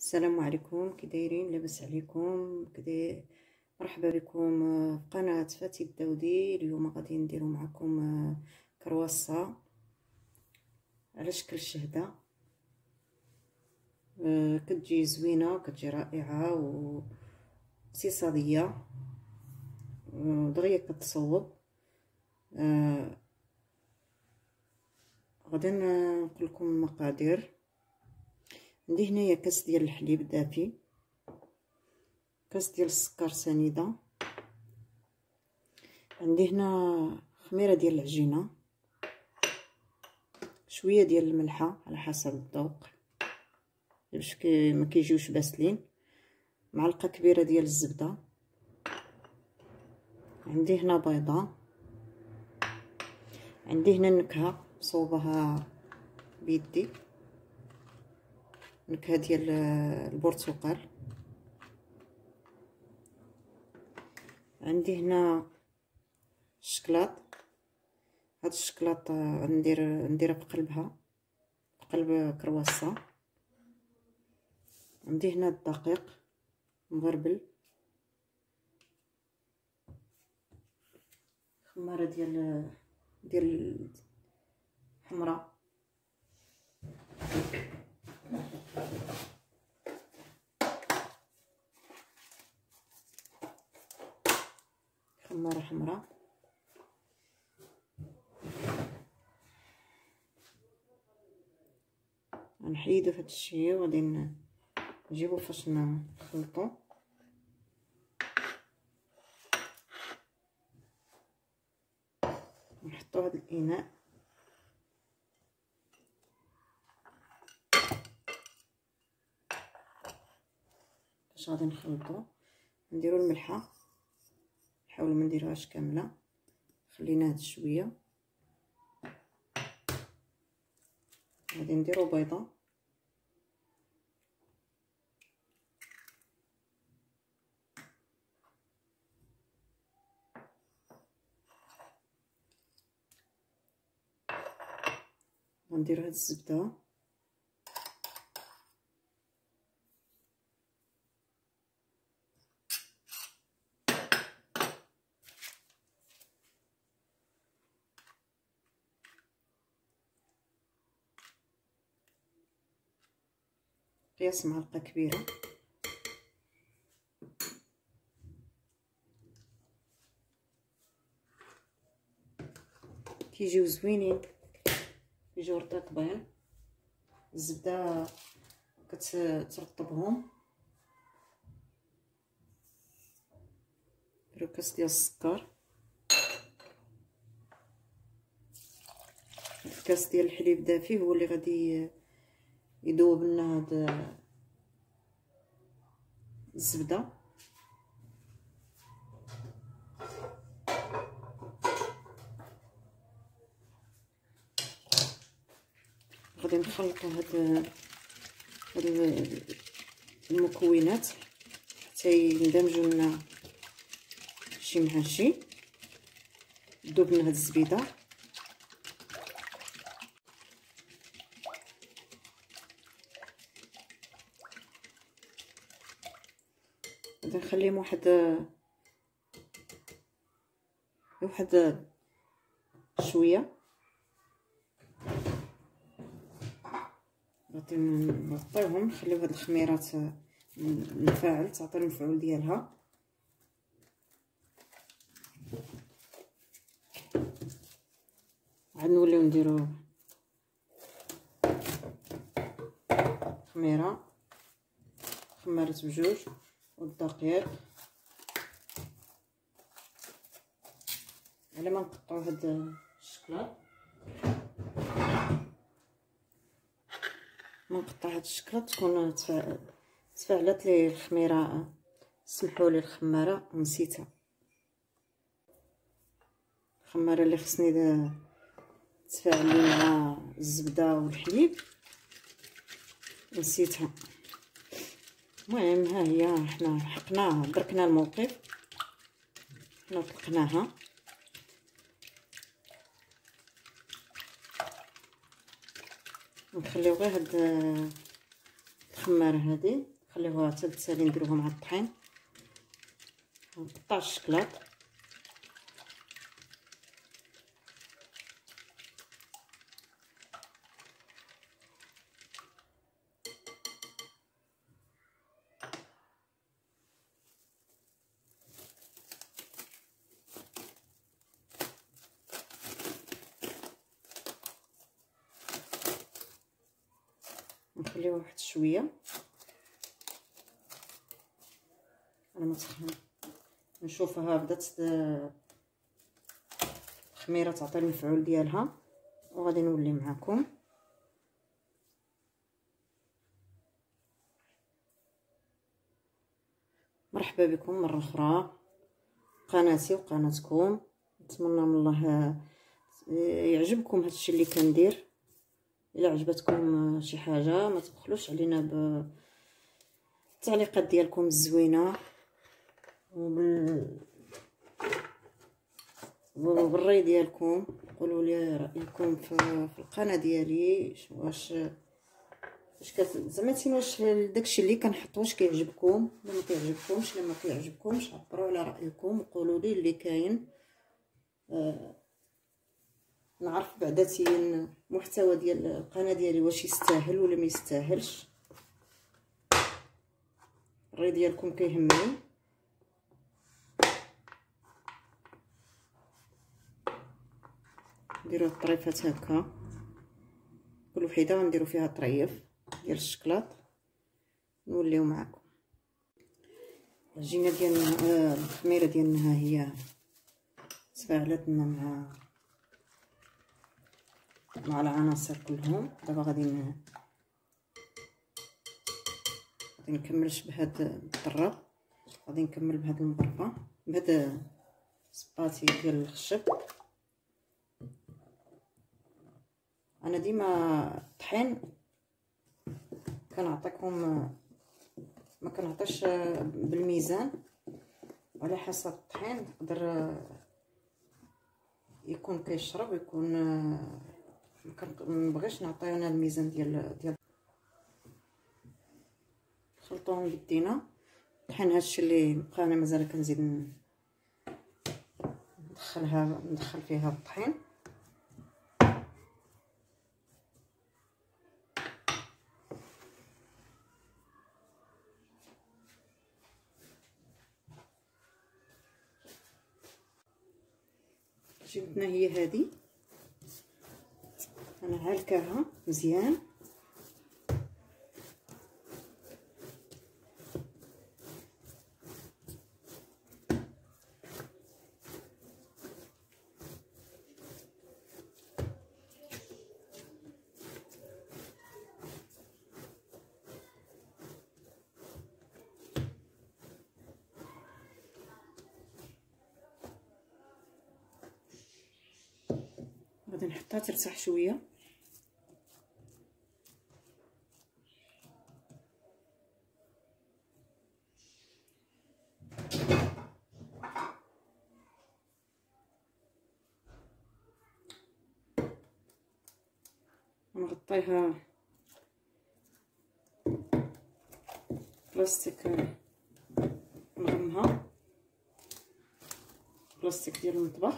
السلام عليكم كي دايرين لاباس عليكم كدا مرحبا بكم في قناة فاتي الداودي اليوم غادي نديرو معكم كرواسة. على شكل الشهده كتجي زوينة كتجي رائعة و اقتصادية. دغيا كتصوب. غادي نقول لكم المقادير عندي هنايا كاس ديال الحليب دافي كاس ديال السكر سنيدة. عندي هنا خميرة ديال العجينة شوية ديال الملحة على حسب الذوق باش ما كيجيوش باسلين. معلقة كبيرة ديال الزبدة. عندي هنا بيضة. عندي هنا النكهه صوبها بيدي. نكهة ديال البرتقال. عندي هنا الشكلاط هاد الشكلاط ندير نديرها بقلبها بقلب كرواسه عندي هنا الدقيق مغربل. خمارة ديال ديال حمراء. خماره حمراء. غنحيدو هاد الشيء وغادي نجيبو فاش نخلطو. نحطو هاد الإناء. غادي نخلطو. نديرو الملحة. نحاول ما كاملة. خلينا هاد شوية. غادي نديرو بيضة. غندير هاد الزبدة. قياس معلقة كبيرة. كيجيو زوينين كيجيو رطيطبين الزبدة كترطبهم. نديرو كاس ديال السكر. كاس ديال الحليب دافي هو اللي غادي يذوب لنا هاد الزبدة. غادي نخلطو هاد المكونات حتى يندمجوا لنا شي مع شي ذوب لنا هاد الزبيدة غادي نخليهم واحد واحد شوية. غادي نغطيوهم نخليو هاد الخميرات نفاعل تعطي المفعول ديالها. عاد نوليو نديرو خميرة خمارة بجوج. والدقيق. على ما نقطعو هاد الشكلاط ما نقطع هاد الشكلاط تكون تفاعلت لي الخميرة سمحوا لي الخمارة نسيتها الخمارة اللي خصني تفاعل مع الزبدة والحليب. نسيتها المهم ها هي حنا حقناها دركنا الموقف. حنا طلقناها. نخليو غير هاد الخماره هذه نخليوها حتى التالي نديروها مع الطحين. نقطع الشكلاط. نخليوها واحد شوية. على ما تسخن نشوفها بدات الخميرة تعطي المفعول ديالها. وغادي نولي معكم مرحبا بكم مرة أخرى. قناتي وقناتكم. نتمنى من الله يعجبكم هادشي اللي كندير. إلا عجبتكم شي حاجة ما تبخلوش علينا بالتعليقات ديالكم الزوينة. وبال وبالرأي ديالكم قولوا لي رأيكم في, القناة ديالي واش واش زعما واش داكشي اللي كنحط واش كيعجبكم ولا ما كيعجبكمش الا ما كيعجبكمش عبروا على رأيكم وقولوا لي اللي كاين. آه نعرف بعدا تين المحتوى ديال القناة ديالي واش يستاهل ولا ما يستاهلش. الراي ديالكم كيهمني. نديرو الطريفات هكا. كل وحده غنديرو فيها طريف ديال الشكلاط. نوليو معكم العجينه ديالنا آه الخميرة ديالنا هي تفاعلت لنا مع مع العناصر كلهم. دابا غادي غادي نكملش بهاد الضرب غادي نكمل بهاد المغرفه بهاد سباتي ديال الخشب. أنا ديما الطحين كنعطيكم ما كنعطيش بالميزان. على حسب الطحين نقدر يكون كيشرب يكون مبغيش نعطيو أنا الميزان ديال ديال خلطوهم بيدينا الحين هادشي اللي بقى أنا مازال كنزيد ندخلها ندخل فيها الطحين جبتنا هي هذه أنا هلكاها مزيان غادي نحطها ترتاح شوية. نغطيها بلاستيك نغمها بلاستيك ديال المطبخ.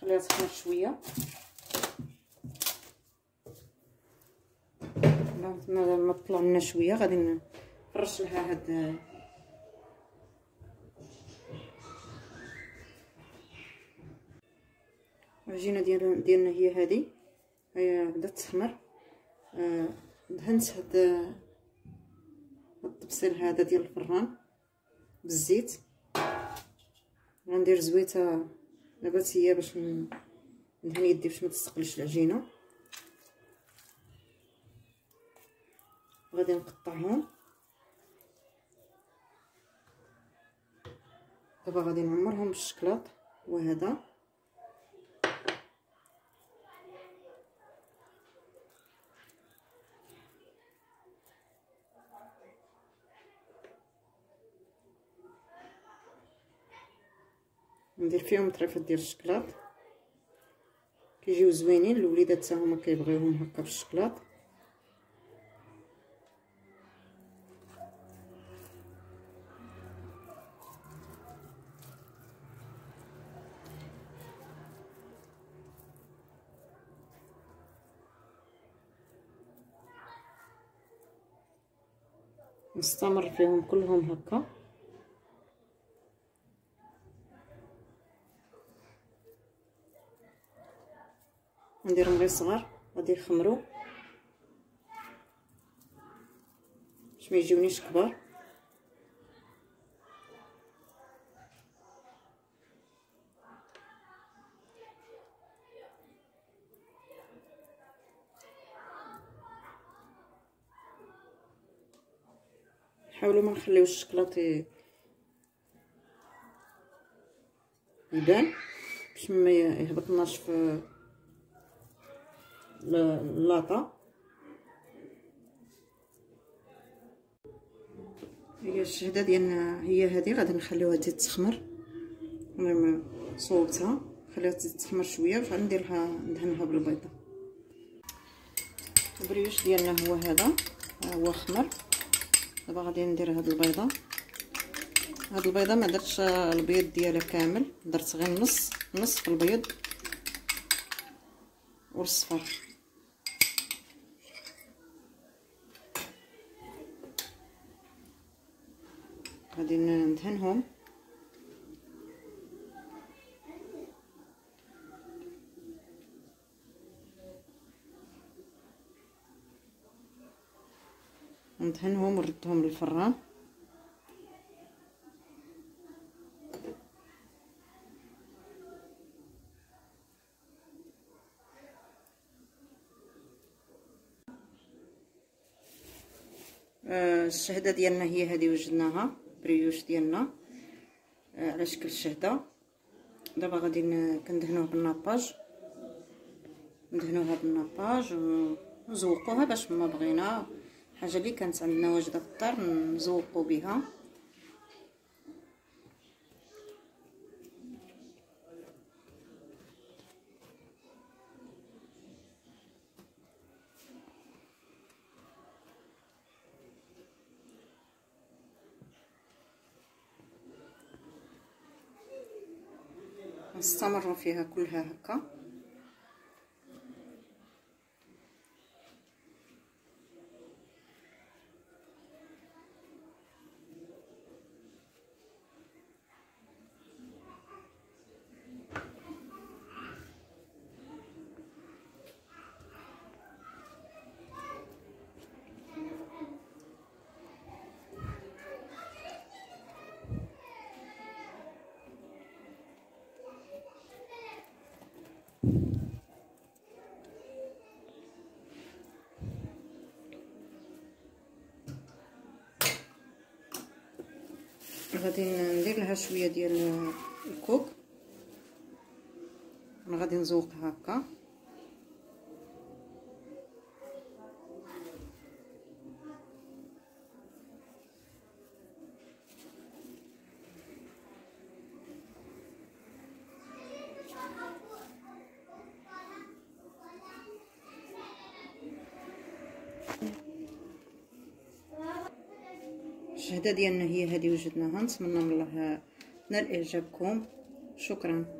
خليها تخمر شوية. ما طلع لنا شوية غادي نفرش لها هاد العجينة ديال ديالنا هي هذه هي بدات تخمر آه دهنت هاد الطبسيل هذا ديال الفران بالزيت. غندير زويتة نباتيه باش ندهن يدي باش ما تستقلش العجينة. غادي نقطعهم. دابا غادي نعمرهم بالشكلاط. وهذا. فيهم طريفات ديال الشكلاط. كيجيو زوينين الوليدات حتى هما كيبغيوهم هكا في الشكلاط. نستمر فيهم كلهم هكا. نديرهم غير صغار غادي يخمروا باش ما يجيونيش كبار. حاولوا ما نخليوش الشكلاط يبان باش ما يهبطناش في اللاطه هي الشهده ديالنا هي هذه غادي نخليوها تزيد تخمر المهم صوبتها. خليها تزيد تخمر شوية باش غندير لها ندهنها بالبيضة. البريوش ديالنا هو هذا. هو خمر دابا غادي ندير هاد البيضه هاد البيضة ما درتش البيض ديالها كامل. درت غير نص نصف البيض والصفر غادي ندهنهم ندهنهم وردهم للفران آه، الشهده ديالنا هي هذه وجدناها. بريوش ديالنا آه، على شكل شهده دابا غادي كندهنوه بالناباج. ندهنوها بالناباج ونزوقوها باش ما بغينا حاجة اللي كانت عندنا واجدة في الدار نزوقو بها نستمر فيها كلها هكا. غادي ندير لها شوية ديال الكوك. أنا غادي نزوقها هكا. الشهده ديالنا هي هذه وجدناها نتمنى من الله نال اعجابكم شكرا.